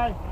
Bye.